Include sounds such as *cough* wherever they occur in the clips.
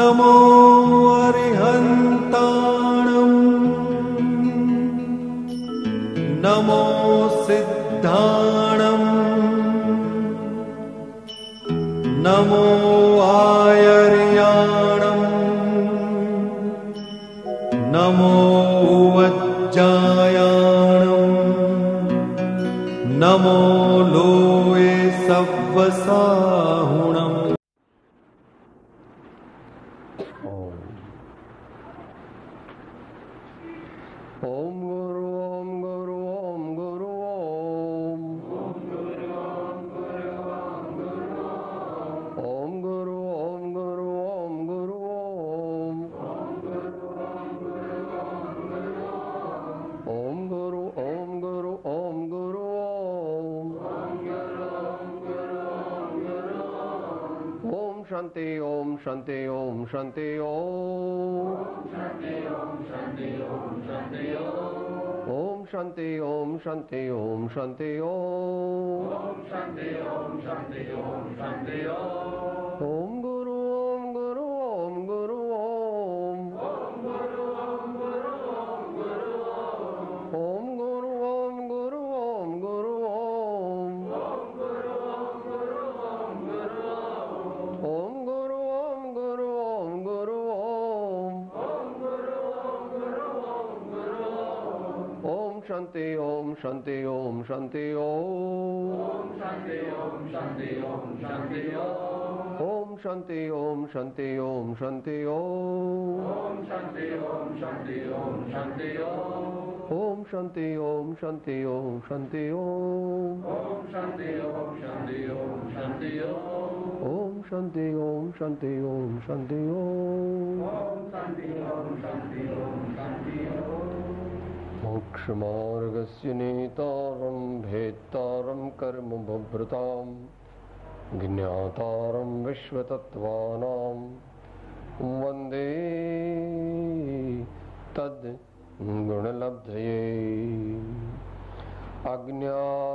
नमो अरिहन्ताणम् नमो सिद्धाणम्। नमो आयर्याणम्। नमो वज्जायाणम् नमो लोये सव्वसाहुणम् शांति ओम शांति ओम ओम शांति ओम शांति ओम शांति ओम ओम शांति ओम शांति ओम शांति ओम ओम शांति ओम शांति ओम शांति ओम ओम शांति ओम शांति ओम शांति ओम मोक्षमार्गस्य नेतारं भेत्तारं कर्म बभ्रतां ज्ञातारं विश्वतत्त्वानां। वंदे तद् गुणलब्धये। अज्ञानतिमिरान्धानां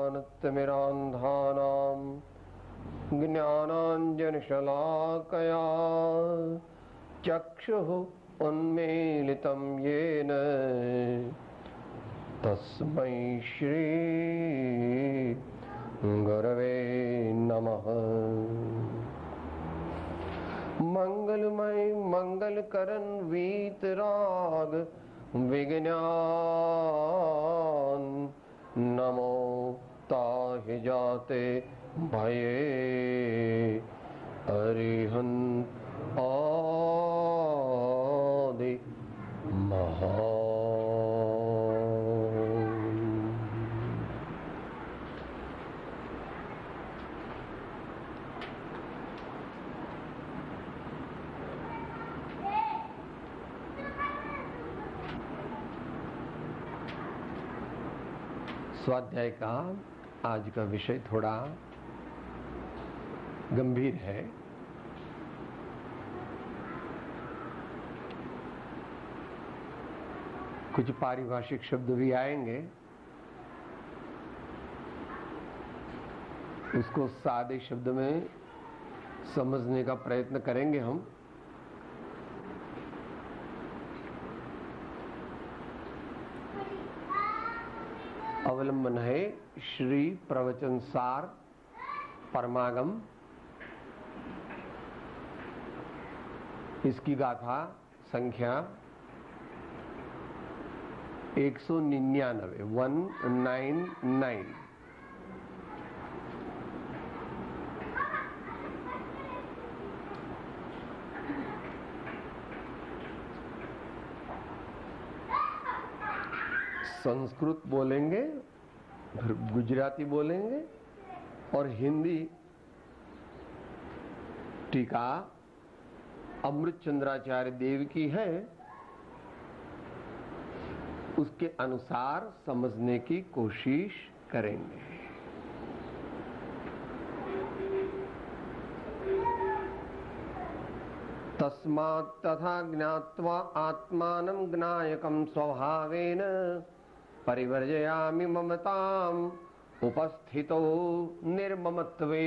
ज्ञानाञ्जनशलाकया चक्षुः येन। तस्मै श्री गुरवे नमः। मंगलमय मंगल मंगलकरण वीतराग विज्ञान। नमो ताहि जाते भये। अरिहन आदि महा स्वाध्याय का आज का विषय थोड़ा गंभीर है। कुछ पारिभाषिक शब्द भी आएँगे। उसको सादे शब्द में समझने का प्रयत्न करेंगे हम। अवलंबन है श्री प्रवचन सार परमागम। इसकी गाथा संख्या 199 199 संस्कृत बोलेंगे, फिर गुजराती बोलेंगे और हिंदी टीका अमृत चंद्राचार्य देव की है। उसके अनुसार समझने की कोशिश करेंगे। तस्मात् तथा ज्ञात्वा आत्मानं ज्ञायकं स्वभावेन પરિવર્જયામી મમતામ ઉપસ્થિતો નિર્મમત્વે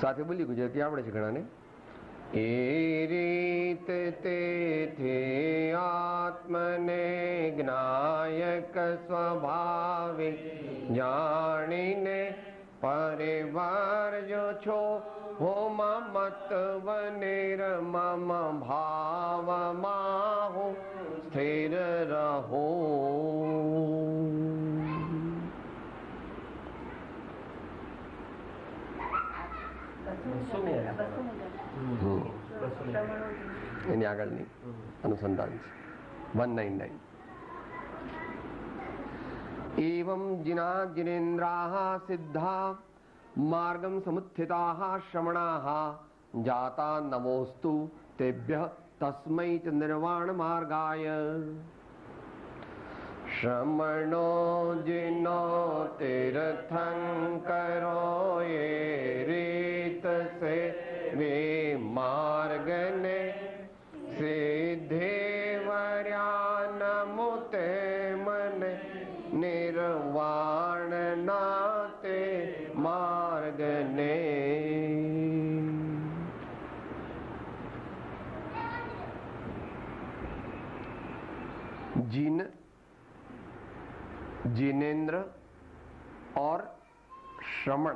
સાથે બોલી ગુજરાતી આવડે છે ઘણાને એ રીત તે આત્મને જ્ઞાયક સ્વભાવે જાણીને પરિવાર જો છો હો મા મત વનેર ભાવમાં હો સ્થિર રહો એની આગળની અનુસંધાન છે વન નાઇન નાઇન एवं जिना जिनेन्द्राः सिद्धा मार्गं समुत्थिताः श्रमणाः जाता नमोस्तु तेभ्यः तस्मै च निर्वाणमार्गाय। श्रमणो जिनो तीर्थङ्करो जिन, जिनेन्द्र और श्रमण,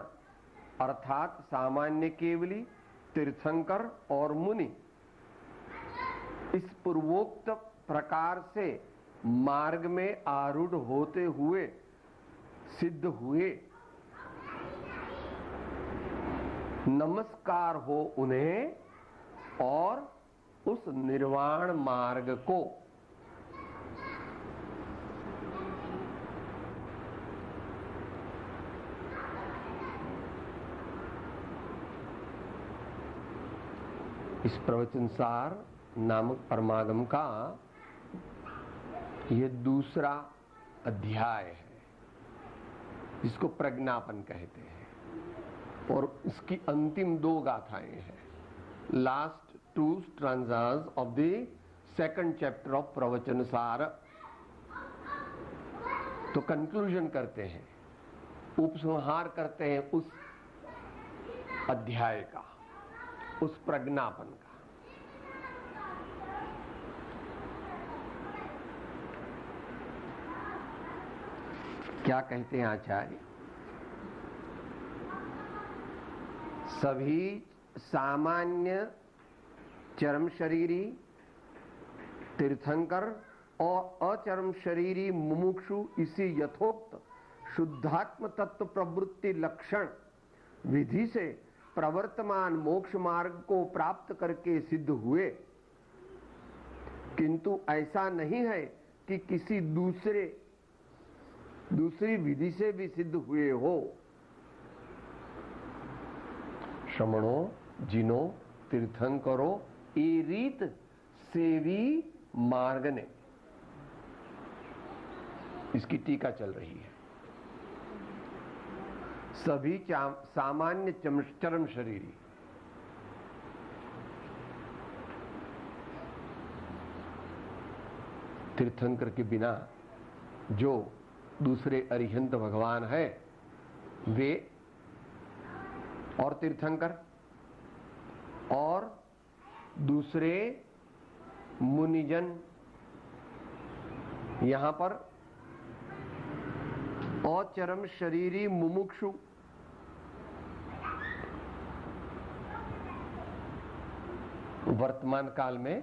अर्थात सामान्य केवली तीर्थंकर और मुनि, इस पूर्वोक्त प्रकार से मार्ग में आरूढ़ होते हुए सिद्ध हुए। नमस्कार हो उन्हें और उस निर्वाण मार्ग को। इस प्रवचनसार नामक परमागम का यह दूसरा अध्याय है, जिसको प्रज्ञापन कहते हैं। और इसकी अंतिम दो गाथाएँ हैं। Last two stanzas of the second chapter of प्रवचन सार तो कंक्लूजन करते हैं, उपसंहार करते हैं उस अध्याय का, उस प्रज्ञापन का क्या कहते हैं आचार्य? सभी सामान्य चरम शरीरी, तीर्थंकर और अचरम शरीरी मुमुक्षु, इसी यथोक्त शुद्धात्म तत्व प्रवृत्ति लक्षण विधि से प्रवर्तमान मोक्ष मार्ग को प्राप्त करके सिद्ध हुए। किंतु ऐसा नहीं है कि किसी दूसरे दूसरी विधि से भी सिद्ध हुए हो। श्रमणो जिनो तीर्थंकरो ए रीत सेवी मार्ग ने। इसकी टीका चल रही है। सभी सामान्य चरम शरीरी। तीर्थंकर के बिना जो दूसरे अरिहंत भगवान है, वे और तीर्थंकर, और दूसरे मुनिजन यहाँ पर अचरम शरीरी मुमुक्षु। वर्तमान काल में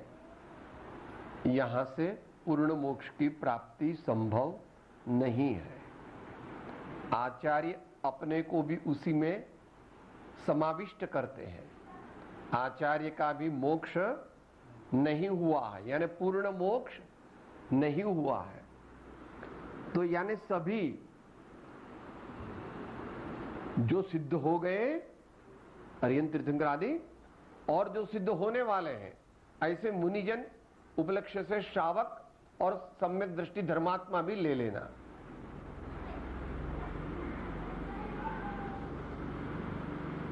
यहाँ से पूर्ण मोक्ष की प्राप्ति संभव नहीं है। आचार्य अपने को भी उसी में समाविष्ट करते हैं। आचार्य का भी मोक्ष नहीं हुआ है, यानी पूर्ण मोक्ष नहीं हुआ है। तो यानी सभी जो सिद्ध हो गए अरियन तीर्थंकर आदि, और जो सिद्ध होने वाले हैं, ऐसे मुनिजन, उपलक्ष्य से श्रावक और सम्यक दृष्टि धर्मात्मा भी ले लेना।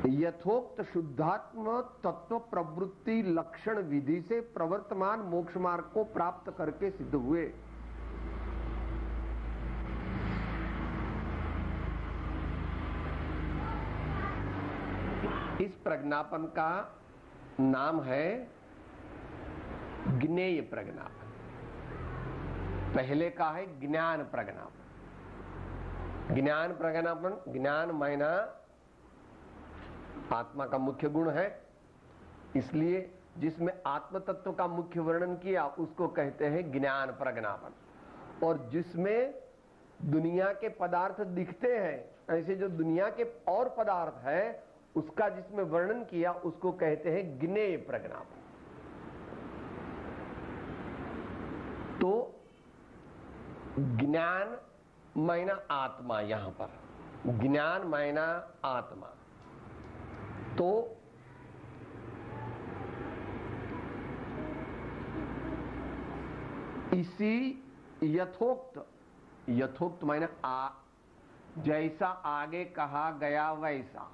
यथोक्त शुद्धात्म तत्व प्रवृत्ति लक्षण विधि से प्रवर्तमान मोक्ष मार्ग को प्राप्त करके सिद्ध हुए। इस प्रज्ञापन का नाम है ज्ञेय प्रज्ञापन। पहले का है ज्ञान प्रज्ञापन। ज्ञान प्रज्ञापन, ज्ञान मैना आत्मा का मुख्य गुण है। इसलिए जिसमें आत्म तत्व का मुख्य वर्णन किया, उसको कहते हैं ज्ञान प्रज्ञापन। और जिसमें दुनिया के पदार्थ दिखते हैं, ऐसे जो दुनिया के और पदार्थ है, उसका जिसमें वर्णन किया, उसको कहते हैं ज्ञेय प्रज्ञापन। तो ज्ञान मैना आत्मा यहाँ पर। ज्ञान मैना आत्मा। तो इसी यथोक्त यथोक्त मैंने आ, जैसा आगे कहा गया वैसा।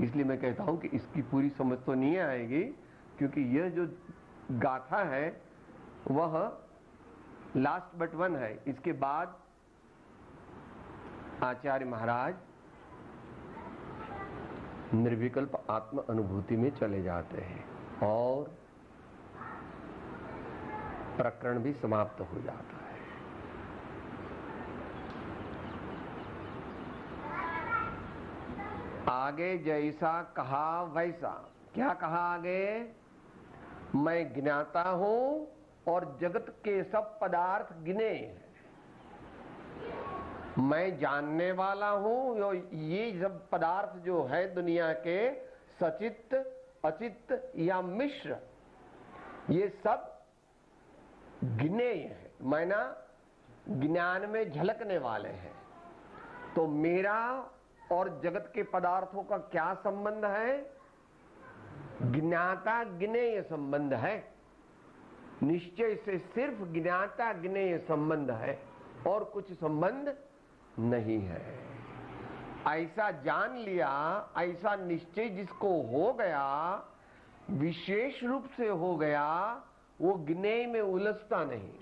इसलिए मैं कहता हूँ कि इसकी पूरी समझ तो नहीं आएगी, क्योंकि यह जो गाथा है, वह लास्ट बट वन है। इसके बाद आचार्य महाराज निर्विकल्प आत्म अनुभूति में चले जाते हैं और प्रकरण भी समाप्त हो जाता है। आगे जैसा कहा वैसा। क्या कहा आगे? मैं गिनाता हूँ और जगत के सब पदार्थ गिने मैं जानने वाला हूँ, ये सब पदार्थ जो है दुनिया के, सचित, अचित या मिश्र, ये सब गिने हैं। मैना ज्ञान में झलकने वाले हैं। तो मेरा और जगत के पदार्थों का क्या संबंध है? ज्ञाता ज्ञेय संबंध है। निश्चय से सिर्फ़ ज्ञाता ज्ञेय संबंध है और कुछ संबंध नहीं है। ऐसा जान लिया, ऐसा निश्चय जिसको हो गया, विशेष रूप से हो गया, वो ज्ञेय में उलझता नहीं।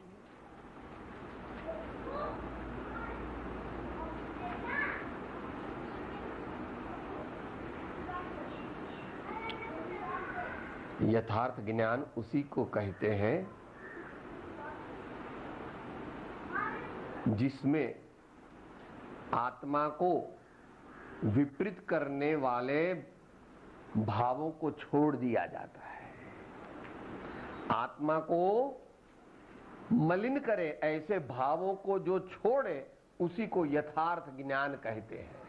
यथार्थ ज्ञान उसी को कहते हैं, जिसमें आत्मा को विपरीत करने वाले भावों को छोड़ दिया जाता है। आत्मा को मलिन करे, ऐसे भावों को जो छोड़े, उसी को यथार्थ ज्ञान कहते हैं।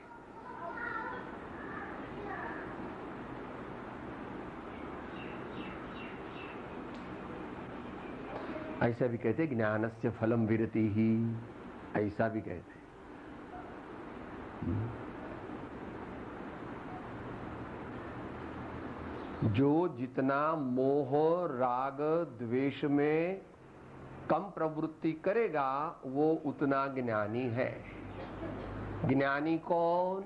ऐसा भी कहते ज्ञान से फलम विरति। ही ऐसा भी कहते जो जितना मोह, राग, द्वेष में कम प्रवृत्ति करेगा, वो उतना ज्ञानी है। ज्ञानी कौन?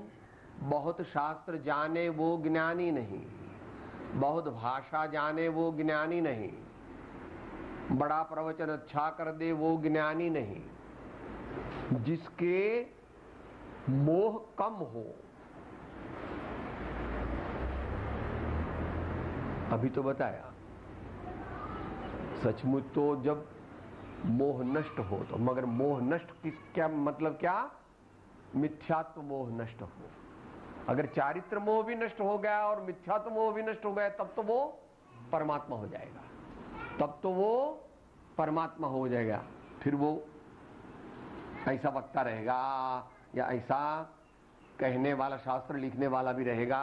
बहुत शास्त्र जाने वो ज्ञानी नहीं। बहुत भाषा जाने वो ज्ञानी नहीं। बड़ा प्रवचन अच्छा कर दे वो ज्ञानी नहीं। जिसके मोह कम हो। अभी तो बताया, सचमुच तो जब मोह नष्ट हो तो मगर मोह नष्ट किस, क्या मतलब क्या? मिथ्यात्व मोह नष्ट हो। अगर चारित्र मोह भी नष्ट हो गया और मिथ्यात्व मोह भी नष्ट हो गया, तब तो वो परमात्मा हो जाएगा। तब तो वो परमात्मा हो जाएगा। फिर वो ऐसा वक्ता रहेगा या ऐसा कहने वाला शास्त्र लिखने वाला भी रहेगा?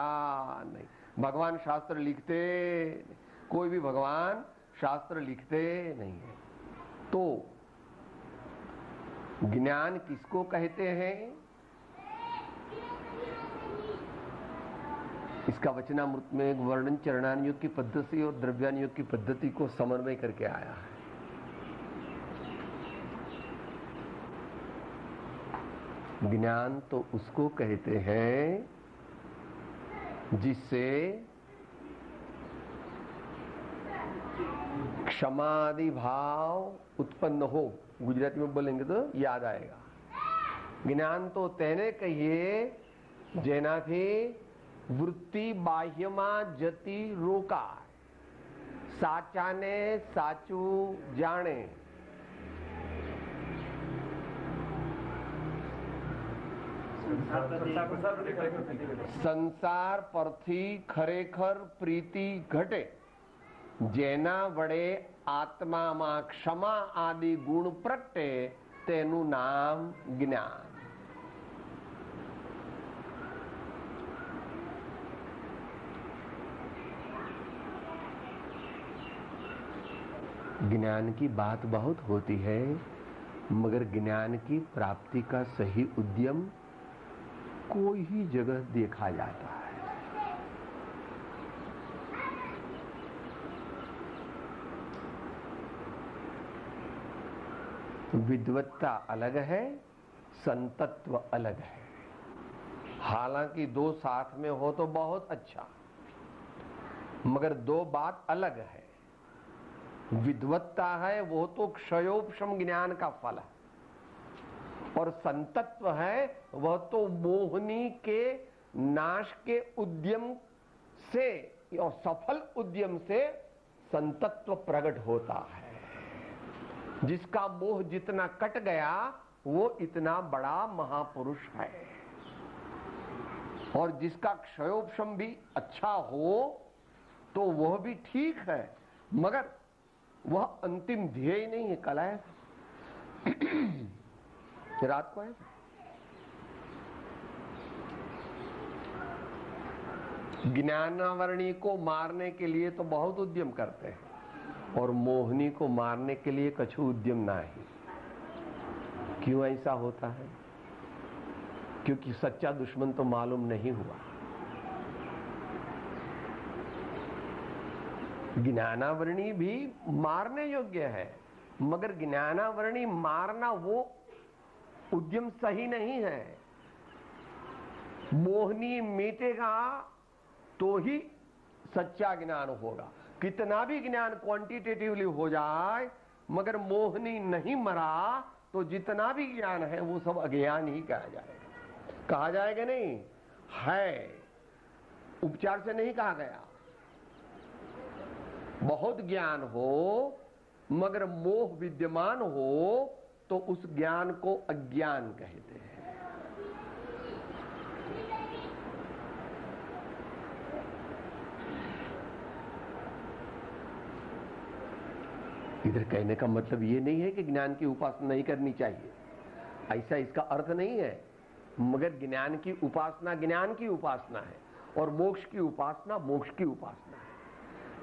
नहीं। भगवान शास्त्र लिखते कोई भी भगवान शास्त्र लिखते नहीं है। तो ज्ञान किसको कहते हैं? इसका वचनामृत में वर्णन चरणान युग की पद्धति और द्रव्यान युग की पद्धति को समन्वय करके आया है। ज्ञान तो उसको कहते हैं जिससे क्षमादि भाव उत्पन्न हो गुजराती में बोलेंगे तो याद आएगा જ્ઞાન તો તેને કહીએ જેનાથી વૃત્તિ બાહ્યમાં જતી રોકાય સાચાને સાચું જાણે સંસાર પરથી ખરેખર પ્રીતિ ઘટે જેના વડે આત્મામાં ક્ષમા આદિ ગુણ પ્રગટે તેનું નામ જ્ઞાન ज्ञान की बात बहुत होती है मगर ज्ञान की प्राप्ति का सही उद्यम कोई ही जगह देखा जाता है। विद्वत्ता अलग है, संतत्व अलग है। हालाँकि दो साथ में हो तो बहुत अच्छा मगर दो बात अलग है। विद्वत्ता है, वो तो क्षयोपम ज्ञान का फल है। और संतत्व है, वह तो मोहनी के नाश के उद्यम से और सफल उद्यम से संतत्व प्रकट होता है। जिसका मोह जितना कट गया, वो इतना बड़ा महापुरुष है। और जिसका क्षयोपम भी अच्छा हो तो वह भी ठीक है। मगर वह अंतिम ध्येय नहीं है कला आया रात को आया ज्ञानावरणी को मारने के लिए तो बहुत उद्यम करते हैं, और मोहनी को मारने के लिए कछु उद्यम ना ही क्यों ऐसा होता है? क्योंकि सच्चा दुश्मन तो मालूम नहीं हुआ। ज्ञानावरणी भी मारने योग्य है, मगर ज्ञानावरणी मारना वो उद्यम सही नहीं है। मोहनी मीटेगा तो ही सच्चा ज्ञान होगा। कितना भी ज्ञान क्वांटिटेटिवली हो जाए, मगर मोहनी नहीं मरा तो जितना भी ज्ञान है, वो सब अज्ञान ही कहा जाएगा। कहा जाएगा नहीं, है। उपचार से नहीं कहा गया। बहुत ज्ञान हो, मगर मोह विद्यमान हो तो उस ज्ञान को अज्ञान कहते हैं। इधर कहने का मतलब ये नहीं है कि ज्ञान की उपासना नहीं करनी चाहिए। ऐसा इसका अर्थ नहीं है। मगर ज्ञान की उपासना ज्ञान की उपासना है और मोक्ष की उपासना मोक्ष की उपासना है।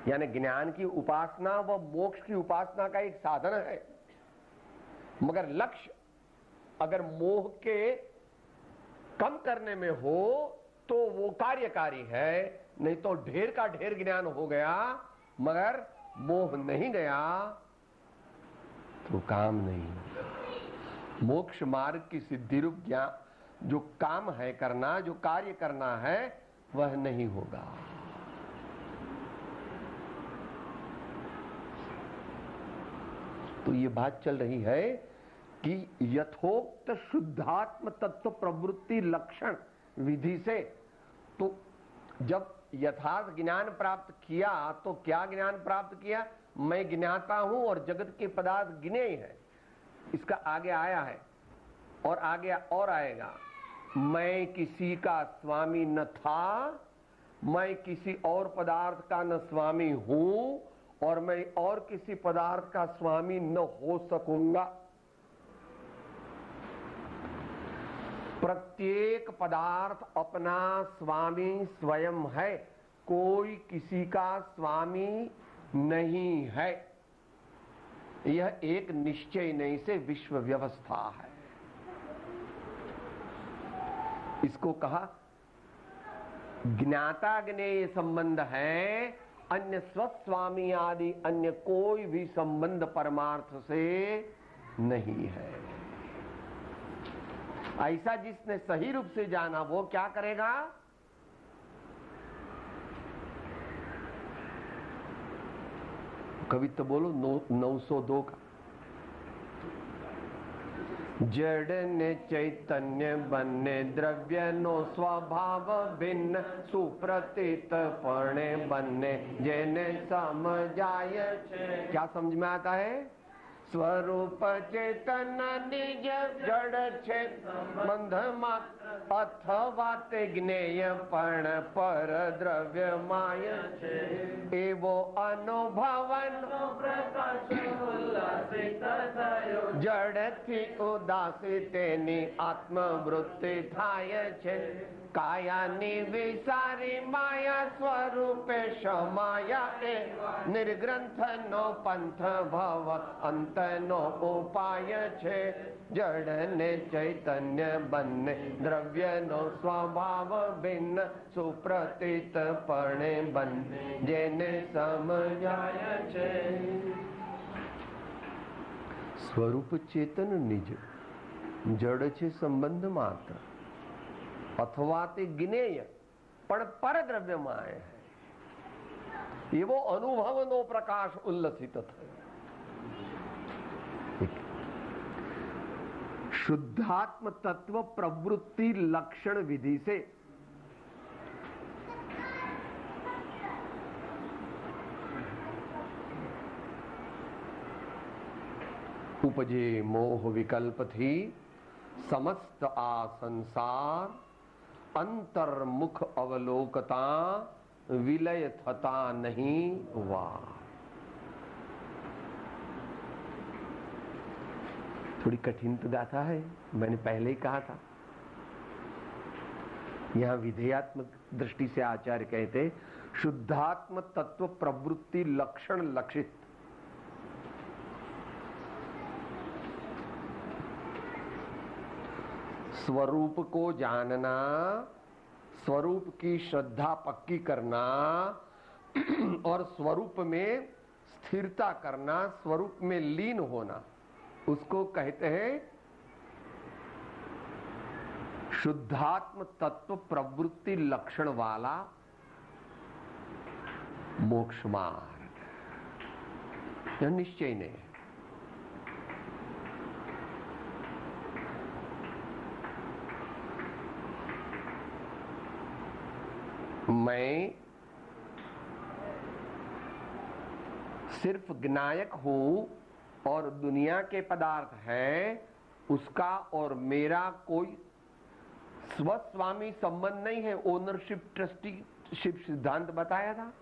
यानी ज्ञान की उपासना व मोक्ष की उपासना का एक साधन है। मगर लक्ष्य, अगर मोह के कम करने में हो तो वो कार्यकारी है, नहीं तो ढेर का ढेर ज्ञान हो गया, मगर मोह नहीं गया तो काम नहीं मोक्ष मार्ग की सिद्धि रूप ज्ञान, जो काम है करना, जो कार्य करना है, वह नहीं होगा। तो ये बात चल रही है कि यथोक्त शुद्धात्म तत्व प्रवृत्ति लक्षण विधि से तो जब यथार्थ ज्ञान प्राप्त किया तो क्या ज्ञान प्राप्त किया? मैं ज्ञाता हूँ और जगत के पदार्थ गिने ही इसका आगे आया है और आगे और आएगा। मैं किसी का स्वामी न था, मैं किसी और पदार्थ का न स्वामी हूँ और मैं और किसी पदार्थ का स्वामी न हो सकूँगा। प्रत्येक पदार्थ अपना स्वामी स्वयं है। कोई किसी का स्वामी नहीं है। यह एक निश्चय नहीं से विश्व व्यवस्था है। इसको कहा ज्ञाता ज्ञेय संबंध है अन्य स्वस्वामी आदि अन्य कोई भी संबंध परमार्थ से नहीं है। ऐसा जिसने सही रूप से जाना, वो क्या करेगा? कवित्व बोलो नौ सौ दो का। जड़ ने चैतन्य बने द्रव्य नो स्वभाव भिन्न, सुप्रतीत पणे बने जेने समझाय क्या समझ में आता है? સ્વરૂપ ચેતન નિજ જડ છે. બંધમાં અથવા તે જ્ઞેય પણ પર દ્રવ્ય માય છે. એવો અનુભવનો જડથી ઉદાસી તેની આત્મવૃત્તિ થાય છે. કાયાની વિસારી માયા સ્વરૂપે સમાયા એ નિર્ગ્રંથનો પંથ ભવ. અંતનો ઉપાય છે જડ ને ચૈતન્ય બંને. દ્રવ્યનો સ્વભાવ ભિન્ન, સુપ્રતીત પણે બંને. જેને સમજાય છે. સ્વરૂપ ચેતન નિજ જડ છે સંબંધ માત્ર. अथवा गिनेय, पर द्रव्य मै अनुभव नो प्रकाश उल्लसित शुद्धात्म तत्व प्रवृत्ति लक्षण विधि से उपजे मोह विकल्प थी, समस्त आ संसार अंतर्मुख अवलोकता विलय थता नहीं हुआ। थोड़ी कठिन तो गाथा है, मैंने पहले ही कहा था। यहाँ विधेयात्मक दृष्टि से आचार्य कहते शुद्धात्म तत्व प्रवृत्ति लक्षण लक्षित। स्वरूप को जानना, स्वरूप की श्रद्धा पक्की करना, *clears throat* और स्वरूप में स्थिरता करना, स्वरूप में लीन होना, उसको कहते हैं शुद्धात्म तत्व प्रवृत्ति लक्षण वाला मोक्ष मार्ग। निश्चय नहीं मैं सिर्फ़ ज्ञायक हूँ और दुनिया के पदार्थ है, उसका और मेरा कोई स्वस्वामी संबंध नहीं है। ओनरशिप ट्रस्टीशिप सिद्धांत बताया था।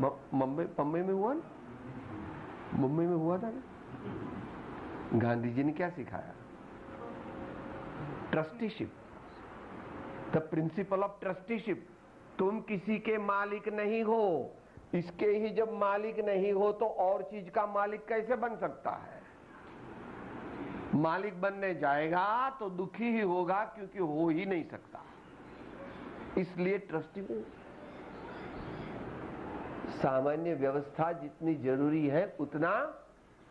मुंबई मुंबई में हुआ ना? मुंबई में हुआ था ना? गांधी जी ने क्या सिखाया? Trusteeship the principle of trusteeship तुम किसी के मालिक नहीं हो। इसके ही जब मालिक नहीं हो तो और चीज़ का मालिक कैसे बन सकता है? मालिक बनने जाएगा तो दुखी ही होगा, क्योंकि हो ही नहीं सकता। इसलिए ट्रस्टी सामान्य व्यवस्था जितनी ज़रूरी है, उतना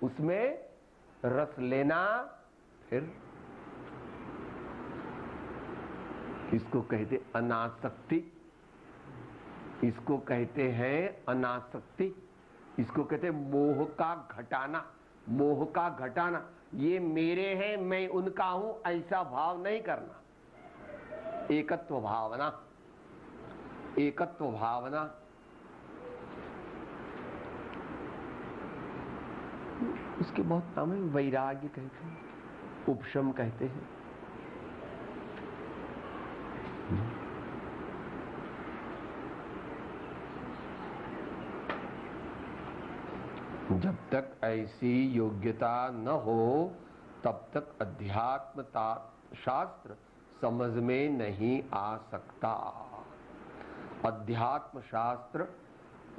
उसमें रस लेना, फिर इसको कहते अनासक्ति। इसको कहते हैं अनासक्ति। इसको कहते हैं मोह का घटाना। मोह का घटाना। ये मेरे हैं, मैं उनका हूँ, ऐसा भाव नहीं करना। एकत्व भावना। एकत्व भावना। उसके बहुत नाम है वैराग्य कहते हैं। उपशम कहते हैं। जब तक ऐसी योग्यता न हो, तब तक अध्यात्मता शास्त्र समझ में नहीं आ सकता। अध्यात्म शास्त्र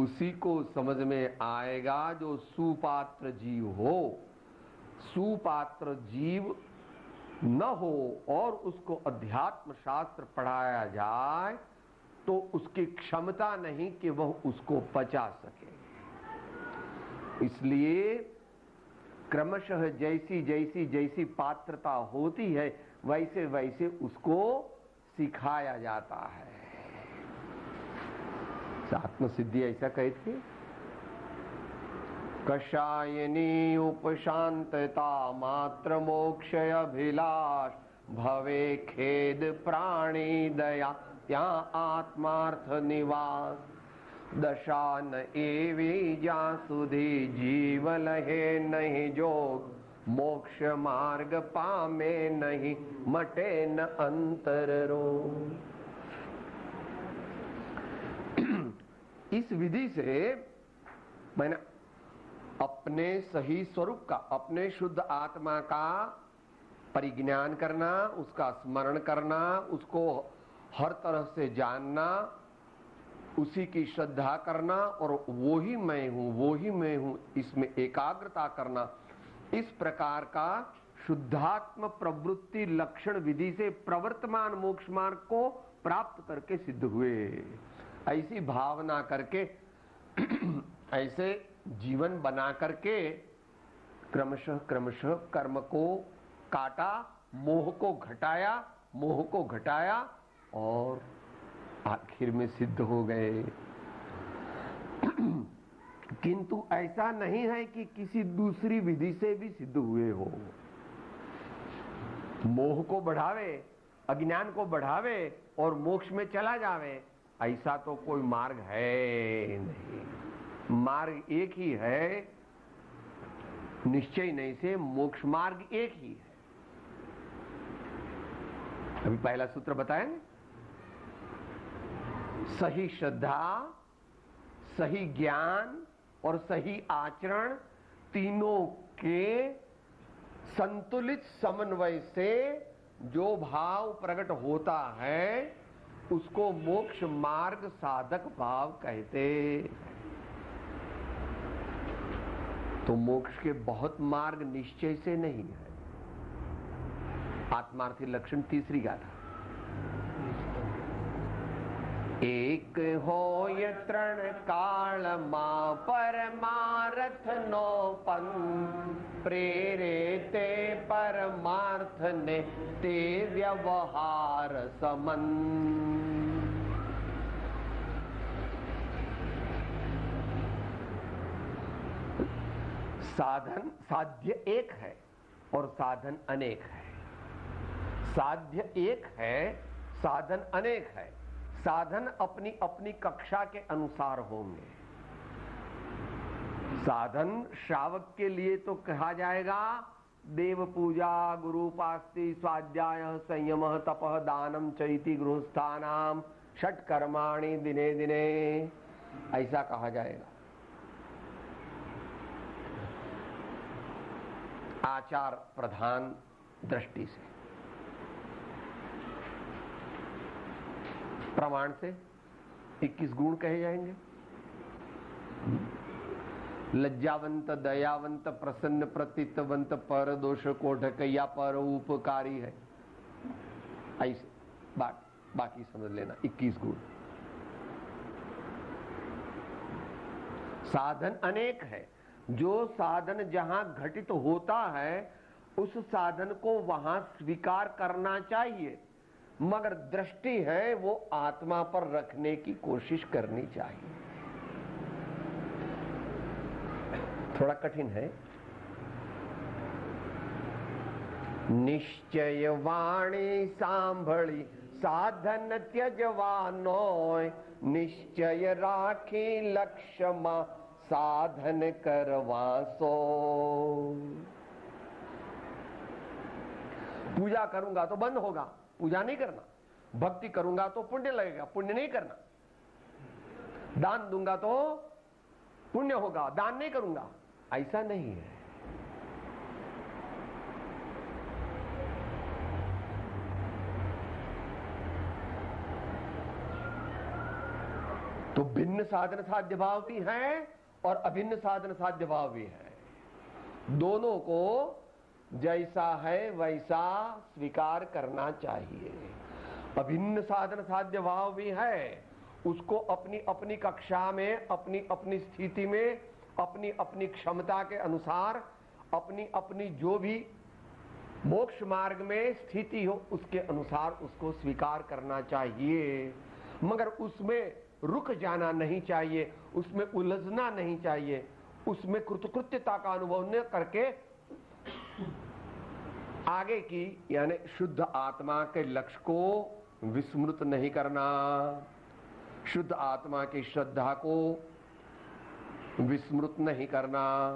उसी को समझ में आएगा जो सुपात्र जीव हो। सुपात्र जीव न हो और उसको अध्यात्म शास्त्र पढ़ाया जाए तो उसकी क्षमता नहीं कि वह उसको बचा सके। इसलिए क्रमशः जैसी जैसी जैसी पात्रता होती है, वैसे वैसे उसको सिखाया जाता है। आत्म सिद्धि ऐसा कहती है कषायनी उपशांतता मात्र मोक्ष अभिलाष भवे खेद प्राणी दया त्या आत्मार्थ निवास। दशा न एवी जा सुधी जीव लहे नहीं जोग मोक्ष मार्ग पामे नहीं, मटे न अंतर रोग *clears throat* इस विधि से मैंने अपने सही स्वरूप का, अपने शुद्ध आत्मा का परिज्ञान करना, उसका स्मरण करना, उसको हर तरह से जानना उसी की श्रद्धा करना और वो ही मैं हूँ, वो ही मैं हूँ, इसमें एकाग्रता करना। इस प्रकार का शुद्धात्म प्रवृत्ति लक्षण विधि से प्रवर्तमान मोक्ष मार्ग को प्राप्त करके सिद्ध हुए। ऐसी भावना करके, *clears throat* ऐसे जीवन बना करके क्रमशः क्रमशः कर्म को काटा, मोह को घटाया, मोह को घटाया और आखिर में सिद्ध हो गए। किंतु ऐसा नहीं है कि किसी दूसरी विधि से भी सिद्ध हुए हो। मोह को बढ़ावे, अज्ञान को बढ़ावे और मोक्ष में चला जावे, ऐसा तो कोई मार्ग है नहीं। मार्ग एक ही है। निश्चय नहीं से मोक्ष मार्ग एक ही है। अभी पहला सूत्र बताएँ सही श्रद्धा, सही ज्ञान और सही आचरण तीनों के संतुलित समन्वय से जो भाव प्रकट होता है, उसको मोक्ष मार्ग साधक भाव कहते। तो मोक्ष के बहुत मार्ग निश्चय से नहीं है। आत्मार्थी लक्षण तीसरी गाथा। एक हो तृण काल मा परमार्थ नो पन प्रेरे ते परमार्थ ने ते व्यवहार समन साधन, साध्य एक है और साधन अनेक है। साध्य एक है, साधन अनेक है। साधन अपनी अपनी कक्षा के अनुसार होंगे। साधन श्रावक के लिए तो कहा जाएगा, देव पूजा, गुरु पास्ति स्वाध्याय, संयम, तप, दानम, चैती गृहस्थान षट कर्माणी दिने दिने। ऐसा कहा जाएगा। आचार प्रधान दृष्टि से। प्रमाण से 21 गुण कहे जाएँगे। लज्जावंत दयावंत प्रसन्न प्रतीतवंत पर दोष कोठक या पर उपकारी है। ऐसे बा, बाकी समझ लेना 21 गुण। साधन अनेक है। जो साधन जहाँ घटित होता है उस साधन को वहाँ स्वीकार करना चाहिए। मगर दृष्टि है वो आत्मा पर रखने की कोशिश करनी चाहिए। थोड़ा कठिन है। निश्चय वाणी सांभली, साधन त्यजवानो निश्चय राखी लक्ष्य मा साधन करवासो पूजा करूँगा तो बंद होगा। पूजा नहीं करना। भक्ति करूँगा तो पुण्य लगेगा, पुण्य नहीं करना। दान दूँगा तो पुण्य होगा, दान नहीं करूँगा। ऐसा नहीं है। तो भिन्न साधन साध्य भाव भी है और अभिन्न साधन साध्य भाव भी है। दोनों को जैसा है वैसा स्वीकार करना चाहिए। अभिन्न साधन साध्य भाव भी है। उसको अपनी अपनी कक्षा में, अपनी अपनी स्थिति में, अपनी अपनी क्षमता के अनुसार, अपनी अपनी जो भी मोक्ष मार्ग में स्थिति हो, उसके अनुसार उसको स्वीकार करना चाहिए। मगर उसमें रुक जाना नहीं चाहिए, उसमें उलझना नहीं चाहिए, उसमें कृतकृत्यता का अनुभव न करके आगे की, यानी शुद्ध आत्मा के लक्ष्य को विस्मृत नहीं करना। शुद्ध आत्मा की श्रद्धा को विस्मृत नहीं करना।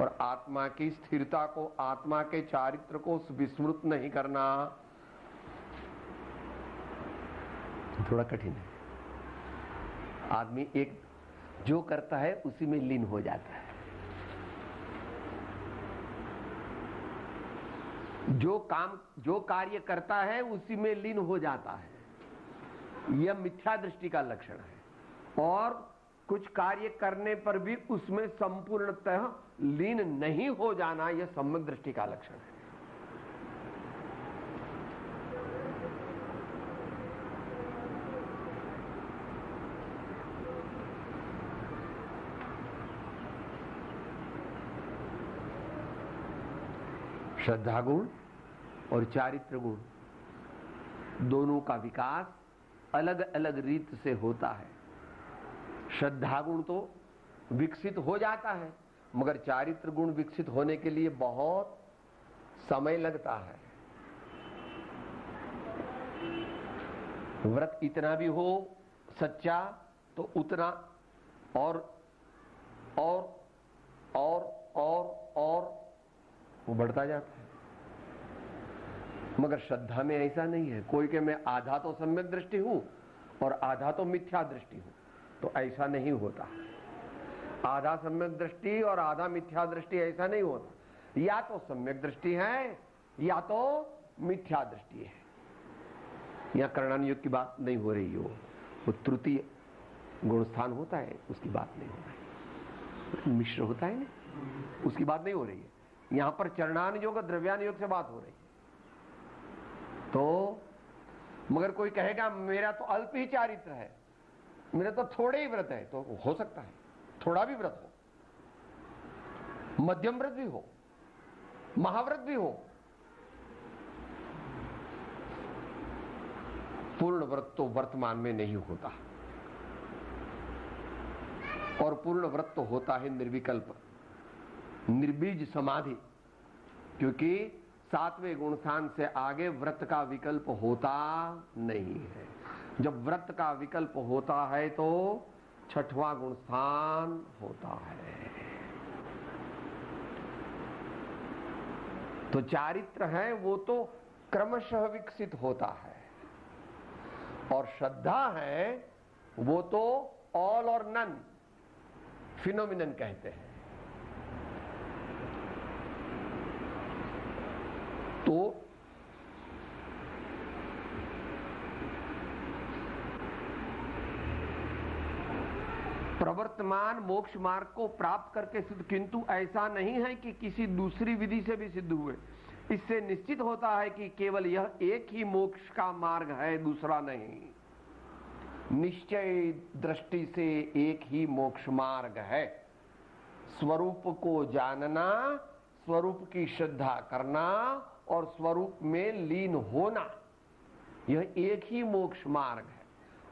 और आत्मा की स्थिरता को, आत्मा के चारित्र को विस्मृत नहीं करना। थोड़ा कठिन है। आदमी एक, जो करता है, उसी में लीन हो जाता है। जो काम, जो कार्य करता है, उसी में लीन हो जाता है। यह मिथ्या दृष्टि का लक्षण है। और कुछ कार्य करने पर भी उसमें संपूर्णतः लीन नहीं हो जाना यह सम्यक दृष्टि का लक्षण है। श्रद्धा गुण और चारित्र गुण। दोनों का विकास अलग अलग रीत से होता है। श्रद्धा गुण तो विकसित हो जाता है, मगर चारित्र गुण विकसित होने के लिए बहुत समय लगता है। व्रत इतना भी हो, सच्चा तो उतना और और और और और, वो बढ़ता जाता है। मगर श्रद्धा में ऐसा नहीं है। कोई के मैं आधा तो सम्यक दृष्टि हूँ और आधा तो मिथ्या दृष्टि हूँ। तो ऐसा नहीं होता। आधा सम्यक दृष्टि और आधा मिथ्या दृष्टि ऐसा नहीं होता। या तो सम्यक दृष्टि है, या तो मिथ्या दृष्टि है। या करणान युग की बात नहीं हो रही हो। वो तृतीय गुणस्थान होता है, उसकी बात नहीं हो। रही मिश्र होता है ना? उसकी बात नहीं हो रही है। यहाँ पर चरणान योग द्रव्यान योग से बात हो रही है। तो मगर कोई कहेगा, मेरा तो अल्प ही चारित्र है, मेरा तो थोड़े ही व्रत है तो हो सकता है, थोड़ा भी व्रत हो, मध्यम व्रत भी हो, महाव्रत भी हो, पूर्ण व्रत तो वर्तमान में नहीं होता, और पूर्ण व्रत तो होता है निर्विकल्प, निर्बीज समाधि, क्योंकि सातवें गुणस्थान से आगे व्रत का विकल्प होता नहीं है। जब व्रत का विकल्प होता है तो छठवां गुणस्थान होता है। तो चारित्र है, वो तो क्रमशः विकसित होता है। और श्रद्धा है, वो तो ऑल और नन फिनोमिनन कहते हैं तो प्रवर्तमान मोक्ष मार्ग को प्राप्त करके सिद्ध, किंतु ऐसा नहीं है कि किसी दूसरी विधि से भी सिद्ध हुए। इससे निश्चित होता है कि केवल यह एक ही मोक्ष का मार्ग है, दूसरा नहीं। निश्चय दृष्टि से एक ही मोक्ष मार्ग है। स्वरूप को जानना, स्वरूप की श्रद्धा करना और स्वरूप में लीन होना, यह एक ही मोक्ष मार्ग है।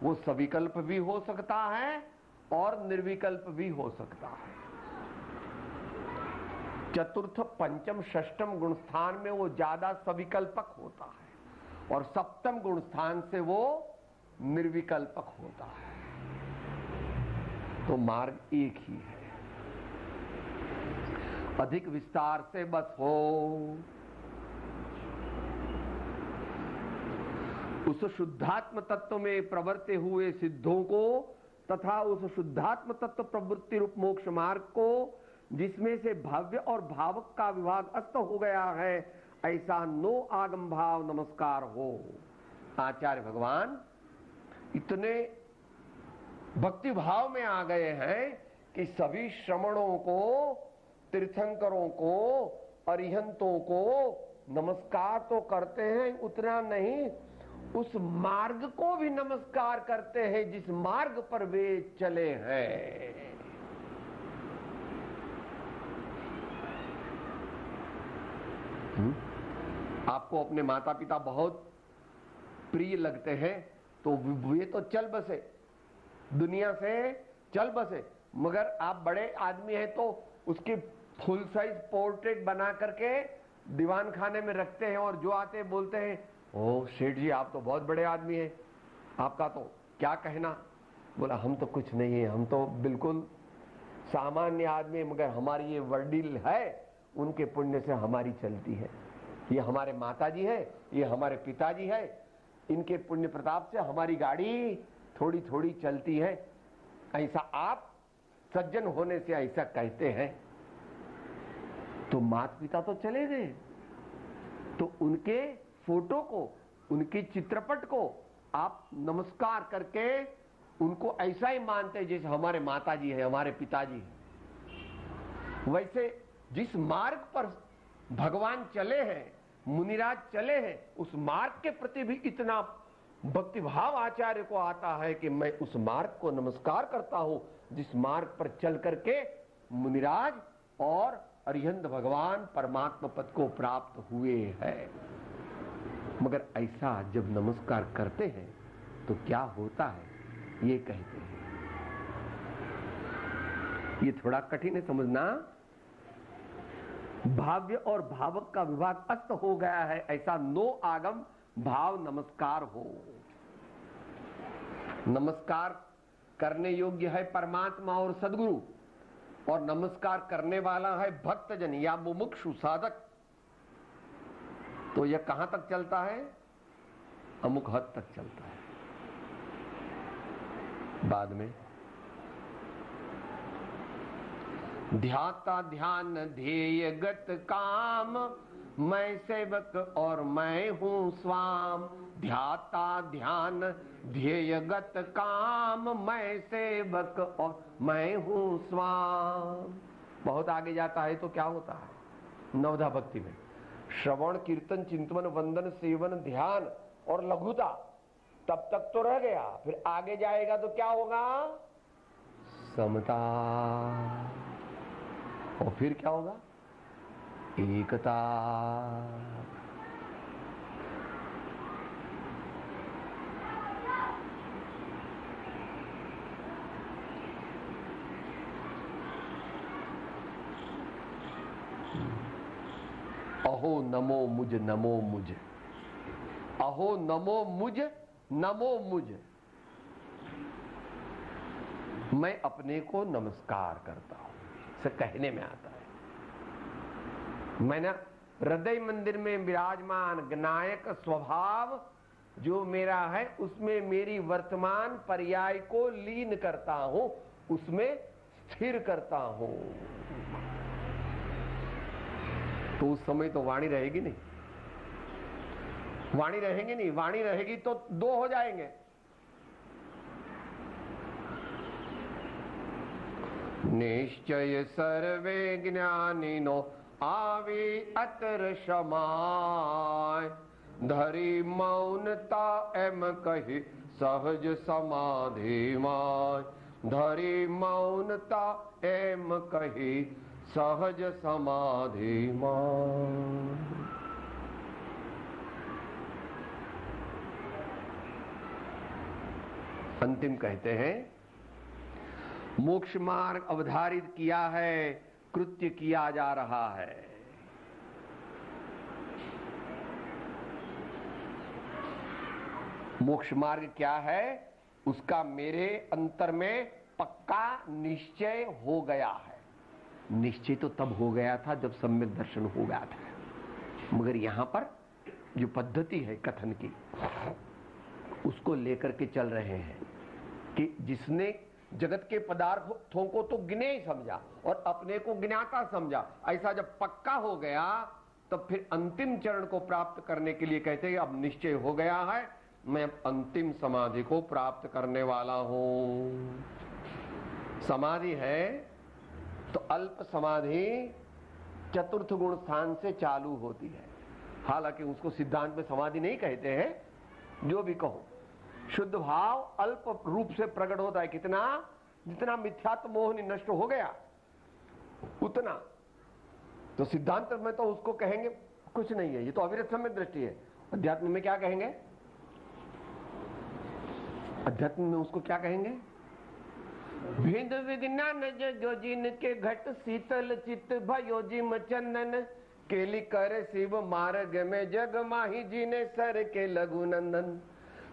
वो सविकल्प भी हो सकता है और निर्विकल्प भी हो सकता है। चतुर्थ पंचम षष्टम गुण स्थान में वो ज़्यादा सविकल्पक होता है और सप्तम गुण स्थान से वो निर्विकल्पक होता है। तो मार्ग एक ही है। अधिक विस्तार से बस हो। उस शुद्धात्म तत्व में प्रवर्ते हुए सिद्धों को तथा उस शुद्धात्म तत्व प्रवृत्ति रूप मोक्ष मार्ग को, जिसमें से भव्य और भावक का विभाग अस्त हो गया है, ऐसा नो आगम भाव नमस्कार हो। आचार्य भगवान, इतने भक्ति भाव में आ गए हैं कि सभी श्रमणों को, तीर्थंकरों को, अरिहंतों को नमस्कार तो करते हैं, उतना नहीं उस मार्ग को भी नमस्कार करते हैं जिस मार्ग पर वे चले हैं। आपको अपने माता पिता बहुत प्रिय लगते हैं तो वे तो चल बसे। दुनिया से चल बसे। मगर आप बड़े आदमी हैं तो उसकी फुल साइज़ पोर्ट्रेट बना करके दीवान खाने में रखते हैं और जो आते बोलते हैं ओ, सेठ जी, आप तो बहुत बड़े आदमी हैं। आपका तो क्या कहना? बोला, हम तो कुछ नहीं है, हम तो बिल्कुल सामान्य आदमी मगर हमारी ये वर्डिल है, उनके पुण्य से हमारी चलती है। ये हमारे माता जी है, ये हमारे पिताजी है, इनके पुण्य प्रताप से हमारी गाड़ी थोड़ी थोड़ी चलती है। ऐसा आप सज्जन होने से ऐसा कहते हैं तो माता पिता तो चले गए तो उनके फ़ोटो को, उनके चित्रपट को आप नमस्कार करके उनको ऐसा ही मानते जैसे हमारे माताजी है, हमारे पिताजी है। वैसे जिस मार्ग पर भगवान चले हैं, मुनिराज चले हैं, उस मार्ग के प्रति भी इतना भक्तिभाव आचार्य को आता है कि मैं उस मार्ग को नमस्कार करता हूँ, जिस मार्ग पर चल करके मुनिराज और अरिहंत भगवान परमात्मा पद को प्राप्त हुए हैं। मगर ऐसा जब नमस्कार करते हैं तो क्या होता है? ये कहते हैं। ये थोड़ा कठिन है समझना। भाव्य और भावक का विभाग अस्त हो गया है, ऐसा नो आगम भाव नमस्कार हो। नमस्कार करने योग्य है परमात्मा और सदगुरु, और नमस्कार करने वाला है भक्तजन या मुमुक्षु साधक। तो यह कहाँ तक चलता है? अमुक हद तक चलता है। बाद में। ध्याता ध्यान ध्येय गत काम, मैं सेवक और मैं हूँ स्वाम। ध्याता ध्यान ध्येय गत काम, मैं सेवक और मैं हूँ स्वाम। बहुत आगे जाता है तो क्या होता है? नवधा भक्ति में। श्रवण, कीर्तन, चिंतन, वंदन, सेवन, ध्यान और लघुता, तब तक तो रह गया। फिर आगे जाएगा तो क्या होगा? समता। और फिर क्या होगा? एकता। अहो नमो मुझ नमो मुझ। अहो नमो मुझ नमो मुझ। मैं अपने को नमस्कार करता हूँ। से कहने में आता है। मैंने हृदय मंदिर में विराजमान नायक स्वभाव जो मेरा है, उसमें मेरी वर्तमान पर्याय को लीन करता हूँ, उसमें स्थिर करता हूँ। तो उस समय तो वाणी रहेगी नहीं। वाणी रहेगी नहीं, वाणी रहेगी तो दो हो जाएँगे। निश्चय सर्वे ज्ञानिनो आवे अतर समाय। धरी मौनता एम कही सहज समाधि माय। धरी मौनता एम कही सहज समाधि अंतिम कहते हैं, मोक्ष मार्ग अवधारित किया है, कृत्य किया जा रहा है। मोक्ष मार्ग क्या है, उसका मेरे अंतर में पक्का निश्चय हो गया है। निश्चय तो तब हो गया था जब सम्यक दर्शन हो गया था। मगर यहाँ पर जो पद्धति है कथन की, उसको लेकर के चल रहे हैं कि जिसने जगत के पदार्थों को तो गिने ही समझा और अपने को गिनाता समझा। ऐसा जब पक्का हो गया, तब फिर अंतिम चरण को प्राप्त करने के लिए कहते हैं, अब निश्चय हो गया है, मैं अंतिम समाधि को प्राप्त करने वाला हूँ। समाधि है तो अल्प समाधि चतुर्थ गुण स्थान से चालू होती है। हालाँकि उसको सिद्धांत में समाधि नहीं कहते हैं, जो भी कहो। शुद्ध भाव अल्प रूप से प्रकट होता है। कितना? जितना मिथ्यात्व मोह नष्ट हो गया, उतना। तो सिद्धांत में तो उसको कहेंगे, कुछ नहीं है। ये तो अविरत समय दृष्टि है। अध्यात्म में क्या कहेंगे? अध्यात्म में उसको क्या कहेंगे? भेद विज्ञान जो जिनके घट शीतल चित भयो जिम चंदन। केली कर शिव मार्ग में जग माही जी ने सर के लघु नंदन।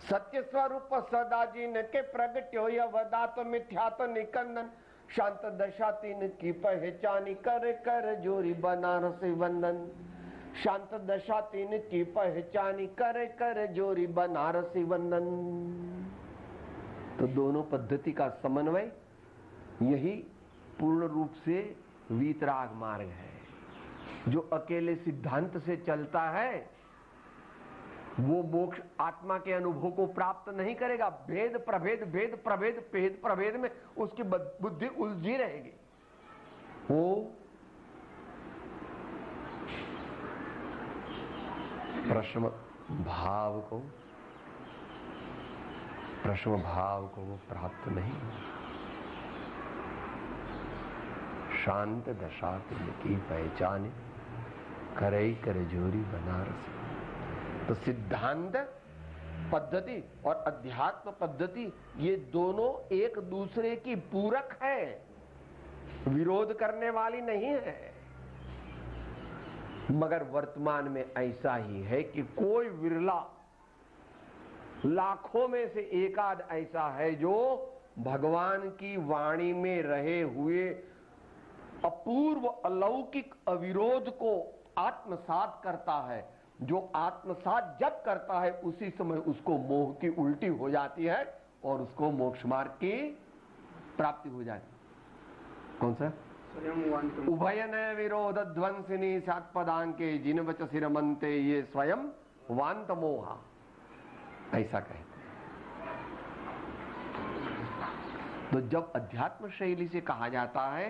सत्य स्वरूप सदा जिन के प्रगट्यो यवदात मिथ्यात निकंदन। शांत दशा तीन की पहचानी कर कर जोरी बनारसी वंदन शांत दशा तीन की पहचानी कर कर जोरी बनारसी वंदन तो दोनों पद्धति का समन्वय यही पूर्ण रूप से वीतराग मार्ग है। जो अकेले सिद्धांत से चलता है, वो मोक्ष आत्मा के अनुभव को प्राप्त नहीं करेगा। भेद, प्रभेद भेद प्रभेद भेद, प्रभेद में उसकी बुद्धि उलझी रहेगी। वो प्रश्न भाव को प्रश्न भाव को वो प्राप्त नहीं शांत दशा की पहचान, करे कर जोरी बनारस। तो सिद्धांत पद्धति और अध्यात्म पद्धति, ये दोनों एक दूसरे की पूरक है। विरोध करने वाली नहीं है। मगर वर्तमान में ऐसा ही है कि कोई विरला लाखों में से एकाध ऐसा है जो भगवान की वाणी में रहे हुए अपूर्व अलौकिक अविरोध को आत्मसात करता है। जो आत्मसात जब करता है, उसी समय उसको मोह की उल्टी हो जाती है और उसको मोक्ष मार्ग की प्राप्ति हो जाती कौन सा? उभय नय विरोध ध्वंसिनी के जिन बच सिरमंते ये स्वयं वांत मोहा ऐसा कहते तो जब अध्यात्म शैली से कहा जाता है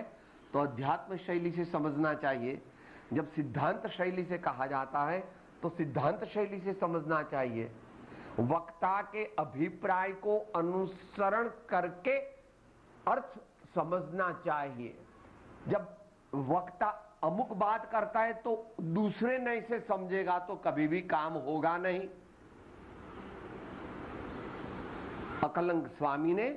तो अध्यात्म शैली से समझना चाहिए। जब सिद्धांत शैली से कहा जाता है तो सिद्धांत शैली से समझना चाहिए। वक्ता के अभिप्राय को अनुसरण करके अर्थ समझना चाहिए। जब वक्ता अमुक बात करता है तो दूसरे नए से समझेगा तो कभी भी काम होगा नहीं। अकलंग स्वामी ने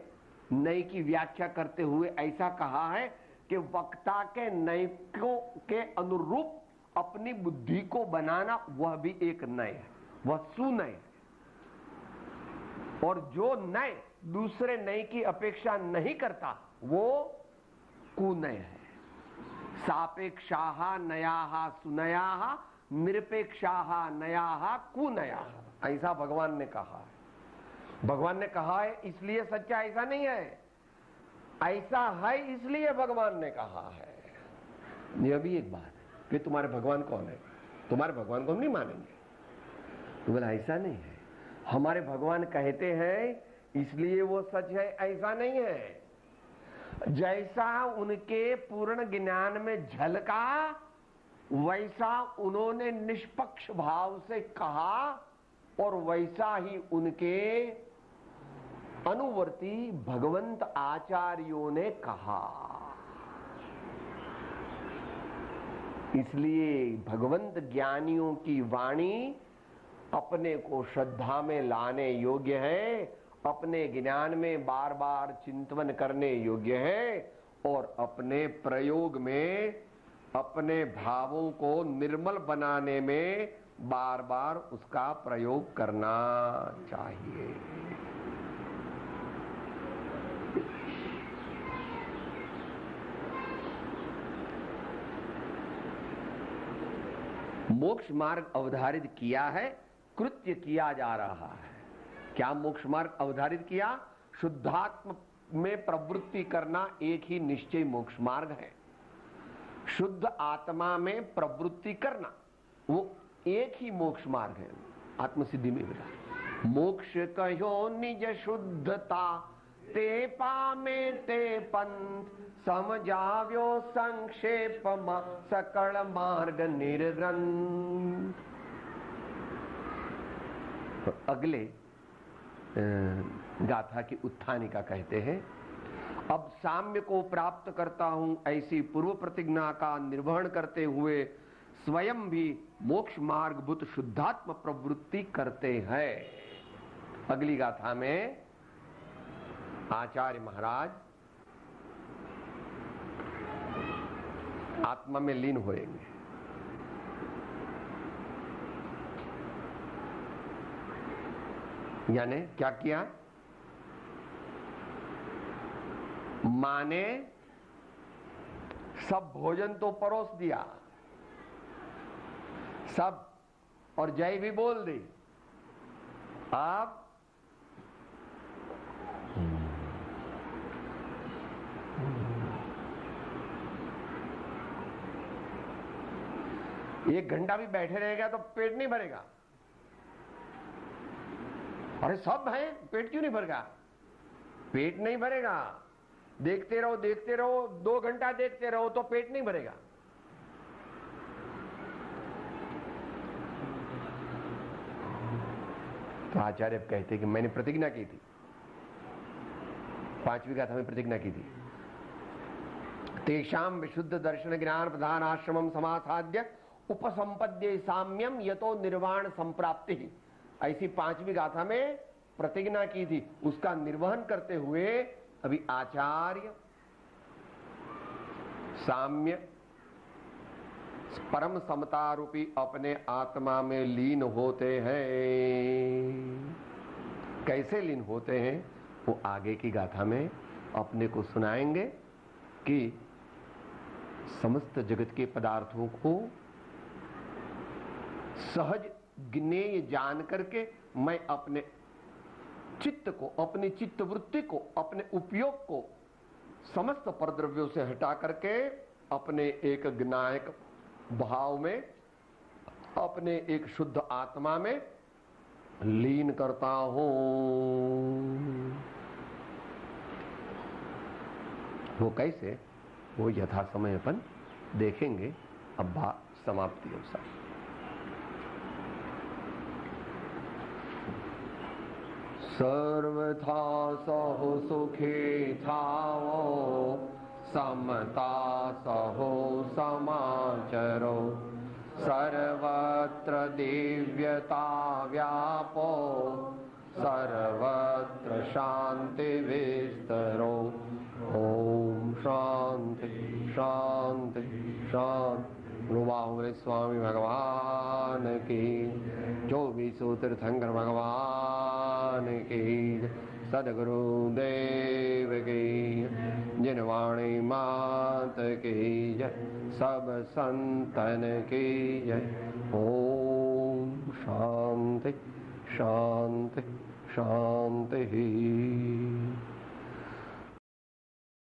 नई की व्याख्या करते हुए ऐसा कहा है कि वक्ता के नैकों के अनुरूप अपनी बुद्धि को बनाना वह भी एक नय है, वह सुनय और जो नय दूसरे नय की अपेक्षा नहीं करता, वो कुनय है। सापेक्षा नया सुनया निरपेक्षा नया कुनया ऐसा भगवान ने कहा है। भगवान ने कहा है, इसलिए सच्चा ऐसा नहीं है। ऐसा है, इसलिए भगवान ने कहा है। यह भी एक बात कि तुम्हारे भगवान कौन है? तुम्हारे भगवान को हम नहीं मानेंगे। तो बोला, ऐसा नहीं है। हमारे भगवान कहते हैं, इसलिए वो सच है, ऐसा नहीं है। जैसा उनके पूर्ण ज्ञान में झलका, वैसा उन्होंने निष्पक्ष भाव से कहा, और वैसा ही उनके अनुवर्ती भगवंत आचार्यों ने कहा। इसलिए भगवंत ज्ञानियों की वाणी अपने को श्रद्धा में लाने योग्य है, अपने ज्ञान में बार बार चिंतन करने योग्य है और अपने प्रयोग में, अपने भावों को निर्मल बनाने में बार बार उसका प्रयोग करना चाहिए। मोक्ष मार्ग अवधारित किया है, कृत्य किया जा रहा है। क्या मोक्ष मार्ग अवधारित किया? शुद्धात्म में प्रवृत्ति करना एक ही निश्चय मोक्ष मार्ग है। शुद्ध आत्मा में प्रवृत्ति करना, वो एक ही मोक्ष मार्ग है। आत्मसिद्धि में मिला। मोक्ष कहो निज शुद्धता ते पामे ते पंथ, समझाव्यो संक्षेप सकल मार्ग निर्गंध तो अगले गाथा की उत्थानिका कहते हैं, अब साम्य को प्राप्त करता हूँ, ऐसी पूर्व प्रतिज्ञा का निर्वहन करते हुए, स्वयं भी मोक्ष मार्ग भूत शुद्धात्म प्रवृत्ति करते हैं। अगली गाथा में आचार्य महाराज, आत्मा में लीन होएँगे। यानी क्या किया? माने सब भोजन तो परोस दिया। सब, और जय भी बोल दी। आप एक घंटा भी बैठे रहेगा तो पेट नहीं भरेगा। अरे सब है पेट क्यों नहीं भरेगा? पेट नहीं भरेगा। देखते रहो देखते रहो, दो घंटा देखते रहो तो पेट नहीं भरेगा। तो आचार्य कहते कि मैंने प्रतिज्ञा की थी। पांचवी गाथा में प्रतिज्ञा की थी। तेषाम विशुद्ध दर्शन ज्ञान प्रधान आश्रम समासाध्य उपसंपद्य साम्यम यतो निर्वाण संप्राप्ति। ही ऐसी पांचवी गाथा में प्रतिज्ञा की थी, उसका निर्वहन करते हुए अभी आचार्य साम्य परम समता रूपी अपने आत्मा में लीन होते हैं। कैसे लीन होते हैं? वो आगे की गाथा में अपने को सुनाएँगे कि समस्त जगत के पदार्थों को सहज ज्ञेय जान करके मैं अपने चित्त को, अपनी चित्त वृत्ति को, अपने उपयोग को समस्त परद्रव्यों से हटा करके अपने एक ज्ञायक भाव में, अपने एक शुद्ध आत्मा में लीन करता हूँ। वो कैसे? वो यथा समय अपन देखेंगे। अब समाप्ति अनुसार सर्वथा सहो सुखे थाओ समता सहो समाचरो। सर्वत्र दिव्यता व्यापो, सर्वत्र शांति विस्तरो। ओम शांति शांति शांति बाहुबली स्वामी भगवान की। जो भी सूत्रथंकर भगवान की। सदगुरु देव की। जिनवाणी मात की सब संतन की जय। ओम शांति शांति शांति